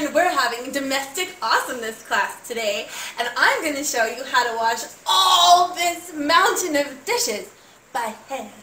and we're having domestic awesomeness class today, and I'm going to show you how to wash all this mountain of dishes by hand.